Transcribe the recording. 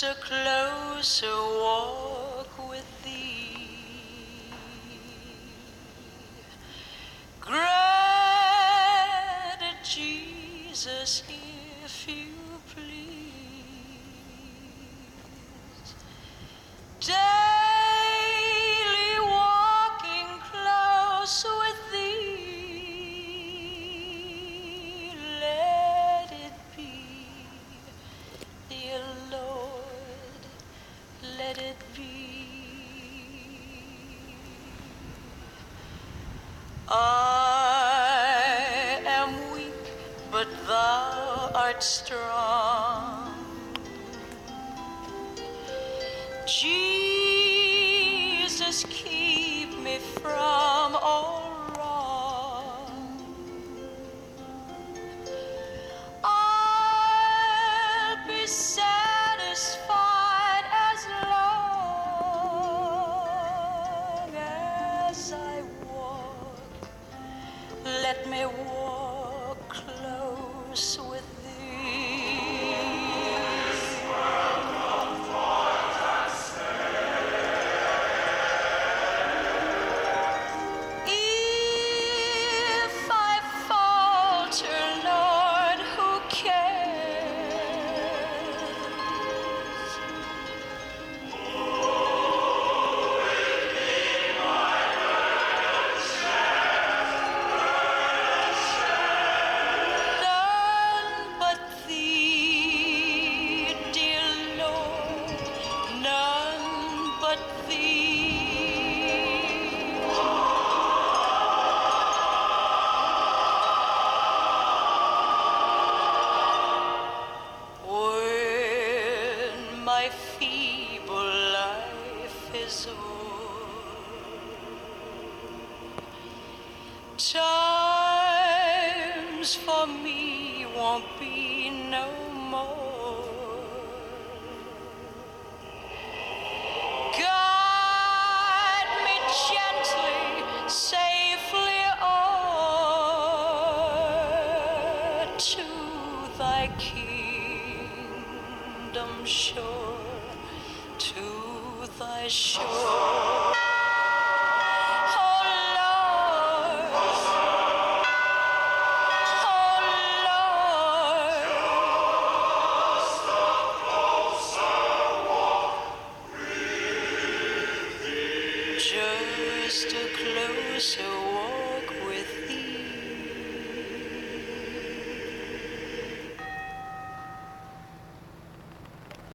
just a closer walk with thee. grant it Jesus, if you please. Daily walking closer. I am weak, but thou art strong. Jesus, My feeble life is o'er, times for me won't be no more. Kingdom shore, to thy shore. Oh oh. Just a closer